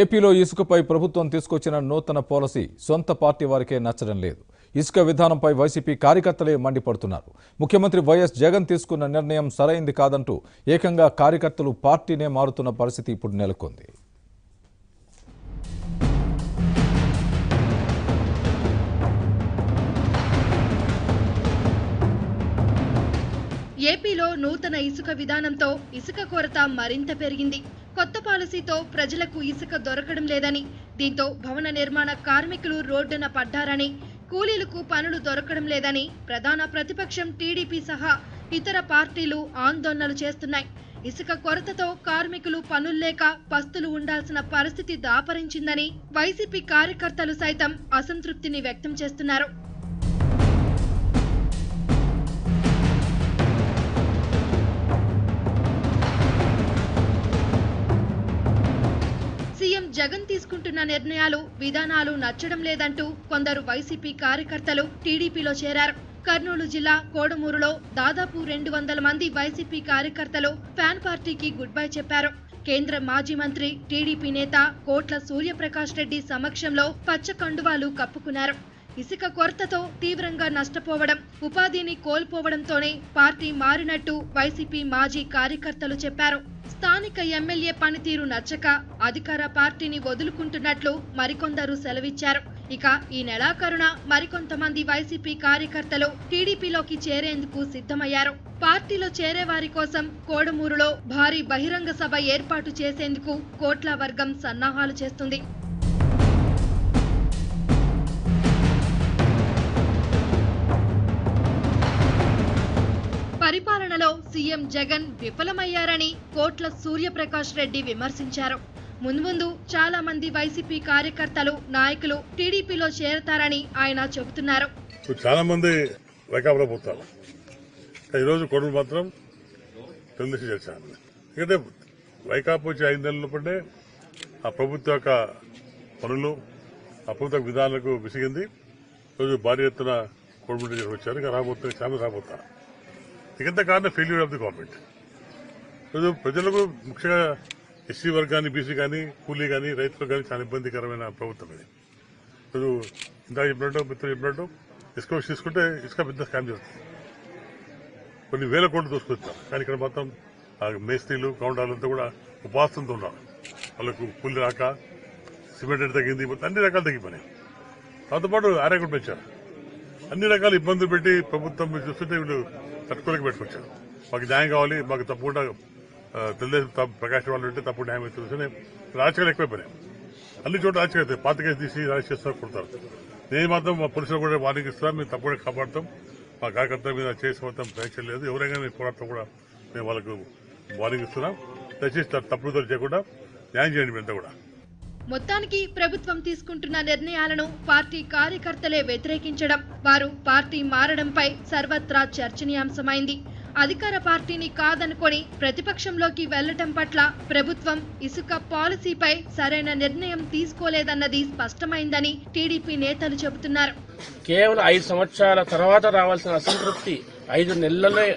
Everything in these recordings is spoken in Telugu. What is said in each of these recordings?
ఏపీలో ఇసుకపై ప్రభుత్వం తీసుకొచ్చిన నూతన పాలసీ సొంత పార్టీ వారికే నచ్చడం లేదు. ఇసుక విధానంపై వైసీపీ కార్యకర్తలే మండిపడుతున్నారు. ముఖ్యమంత్రి వైఎస్ జగన్ తీసుకున్న నిర్ణయం సరైంది కాదంటూ ఏకంగా కార్యకర్తలు పార్టీనే మారుతున్న పరిస్థితి ఇప్పుడు నెలకొంది. ఏపీలో నూతన ఇసుక విధానంతో ఇసుక కొరత మరింత పెరిగింది. కొత్త పాలసీతో ప్రజలకు ఇసుక దొరకడం లేదని దీంతో భవన నిర్మాణ కార్మికులు రోడ్డున పడ్డారని కూలీలకు పనులు దొరకడం లేదని ప్రధాన ప్రతిపక్షం టీడీపీ సహా ఇతర పార్టీలు ఆందోళనలు చేస్తున్నాయి. ఇసుక కొరతతో కార్మికులు పనుల్లేక పస్తులు ఉండాల్సిన పరిస్థితి దాపరించిందని వైసీపీ కార్యకర్తలు సైతం అసంతృప్తిని వ్యక్తం చేస్తున్నారు. జగన్ తీసుకుంటున్న నిర్ణయాలు విధానాలు నచ్చడం లేదంటూ కొందరు వైసీపీ కార్యకర్తలు టీడీపీలో చేరారు. కర్నూలు జిల్లా కోడమూరులో దాదాపు రెండు వందల మంది వైసీపీ కార్యకర్తలు ఫ్యాన్ పార్టీకి గుడ్ బై చెప్పారు. కేంద్ర మాజీ మంత్రి టీడీపీ నేత కోట్ల సూర్యప్రకాష్ రెడ్డి సమక్షంలో పచ్చ కండువాలు కప్పుకున్నారు. ఇసుక కొరతతో తీవ్రంగా నష్టపోవడం ఉపాధిని కోల్పోవడంతోనే పార్టీ మారినట్టు వైసీపీ మాజీ కార్యకర్తలు చెప్పారు. స్థానిక ఎమ్మెల్యే పనితీరు నచ్చక అధికార పార్టీని వదులుకుంటున్నట్లు మరికొందరు సెలవిచ్చారు. ఇక ఈ నెలాఖరున మరికొంతమంది వైసీపీ కార్యకర్తలు టీడీపీలోకి చేరేందుకు సిద్ధమయ్యారు. పార్టీలో చేరే వారి కోసం కోడమూరులో భారీ బహిరంగ సభ ఏర్పాటు చేసేందుకు కోట్ల వర్గం సన్నాహాలు చేస్తుంది. పరిపాలనలో సీఎం జగన్ విఫలమయ్యారని కోట్ల సూర్యప్రకాష్ రెడ్డి విమర్శించారు. మున్ముందు చాలా మంది వైసీపీ కార్యకర్తలు నాయకులు టీడీపీలో చేరతారని ఆయన చెబుతున్నారు. చాలా మంది పోతారు. ఈరోజు కొడుకు మాత్రం తెలుగుదేశం చేశాను ఎందుకంటే వైకాపా వచ్చి ఐదు నెలల ఆ ప్రభుత్వ యొక్క పనులు ఆ ప్రభుత్వ విధానాలకు విసిగింది. ఈరోజు భారీ ఎత్తున కోడిముండి వచ్చారు. ఇంకా రాబోతున్నారు చాలా రాబోతారు మిగతా కారణం ఫెయిల్యూర్ ఆఫ్ ది గవర్నమెంట్ ఈరోజు ప్రజలకు ముఖ్యంగా ఎస్సీ వర్గాన్ని బీసీ కానీ కూలీ కానీ రైతులకు కానీ చాలా ఇబ్బందికరమైన ప్రభుత్వం ఇది. ఇప్పుడు ఇందాక చెప్పినట్టు మిత్రులు చెప్పినట్టు ఇసుక విషయం తీసుకుంటే ఇసుక పెద్ద స్కామ్ జరుగుతుంది. కొన్ని వేల కోట్లు దోసుకొస్తారు కానీ ఇక్కడ మొత్తం ఆ మేస్త్రీలు కౌంటార్లంతా కూడా ఉపాసంతో ఉన్నారు. వాళ్ళకు కూలి రాక సిమెంట్ తగ్గింది అన్ని రకాలు తగ్గిపోయినాయి. దాంతోపాటు ఆరోగ్యం పెంచారు. అన్ని రకాల ఇబ్బందులు పెట్టి ప్రభుత్వం మీరు చూస్తుంటే వీళ్ళు తట్టుకోలేక పెట్టుకొచ్చాడు మాకు న్యాయం కావాలి మాకు తప్పకుండా ఆ, తెలుగుదేశం తప్ప- ప్రకాశం వాళ్ళు ఉంటే తప్పుడు న్యాయం ఇస్తుంది రాజకీయాలు ఎక్కువైపోయినాయి. అన్ని చోట్ల రాజకీయ పాత కేసు తీసి రాజకీయ చేస్తారు కొడతారు. నేను మాత్రం మా పోలీసులు కూడా వార్నింగ్ ఇస్తాం మేము తప్పకుండా కాపాడతాం. మా కార్యకర్తల మీద చేసి మొత్తం ప్రయత్నం లేదు. ఎవరైనా మేము పోరాటం కూడా మేము వాళ్ళకు వార్నింగ్ ఇస్తున్నాం. దయచేసి త- తప్పుడుదలు చేయకుండా న్యాయం చేయండి మీరంతా కూడా. మొత్తానికి ప్రభుత్వం తీసుకుంటున్న నిర్ణయాలను పార్టీ కార్యకర్తలే వ్యతిరేకించడం వారు పార్టీ మారడంపై సర్వత్రా చర్చనీయాంశమైంది. అధికార పార్టీని కాదనుకొని ప్రతిపక్షంలోకి వెళ్ళటం పట్ల ప్రభుత్వం ఇసుక పాలసీపై సరైన నిర్ణయం తీసుకోలేదన్నది స్పష్టమైందని టీడీపీ నేతలు చెబుతున్నారు. కేవలం ఐదు సంవత్సరాల తర్వాత రావాల్సిన అసంతృప్తి ఐదు నెలలే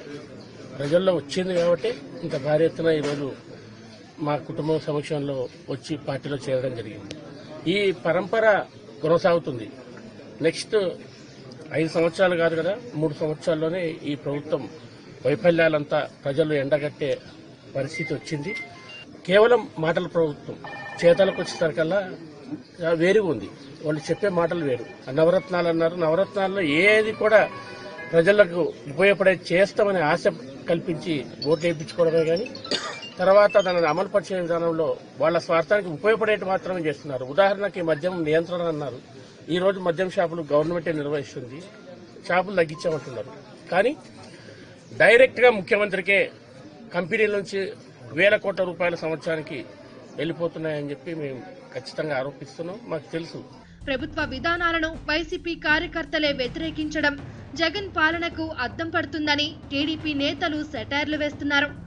ప్రజల్లో వచ్చింది కాబట్టి ఇంత భారీ ఎత్తున ఈరోజు మా కుటుంబం సమక్షంలో వచ్చి పార్టీలో చేరడం జరిగింది. ఈ పరంపర కొనసాగుతుంది. నెక్స్ట్ ఐదు సంవత్సరాలు కాదు కదా మూడు సంవత్సరాల్లోనే ఈ ప్రభుత్వం వైఫల్యాలంతా ప్రజలు ఎండగట్టే పరిస్థితి వచ్చింది. కేవలం మాటల ప్రభుత్వం చేతలకు వచ్చేసరికల్లా వేరుగా ఉంది. వాళ్ళు చెప్పే మాటలు వేరు. ఆ నవరత్నాలు అన్నారు. నవరత్నాల్లో ఏది కూడా ప్రజలకు ఉపయోగపడే చేస్తామనే ఆశ కల్పించి ఓట్లు వేయించుకోవడమే కానీ తర్వాత దానిని అమలు పరిచే విధానంలో వాళ్ళ స్వార్థానికి ఉపయోగపడేటి మాత్రమే చేస్తున్నారు. ఉదాహరణకి మద్యం నియంత్రణ అన్నారు. ఈ రోజు మద్యం షాపులు గవర్నమెంటే నిర్వహిస్తుంది. షాపులు తగ్గించామంటున్నారు. కానీ డైరెక్ట్గా ముఖ్యమంత్రికే కంపెనీల నుంచి వేల కోట్ల రూపాయల సంవత్సరానికి వెళ్ళిపోతున్నాయని చెప్పి మేము ఖచ్చితంగా ఆరోపిస్తున్నాం. మాకు తెలుసు. ప్రభుత్వ విధానాలను వైసీపీ కార్యకర్తలే వ్యతిరేకించడం జగన్ పాలనకు అద్దం పడుతుందని టీడీపీ నేతలు సెటైర్లు వేస్తున్నారు.